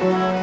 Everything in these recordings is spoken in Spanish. Thank you.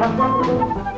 ¡Gracias!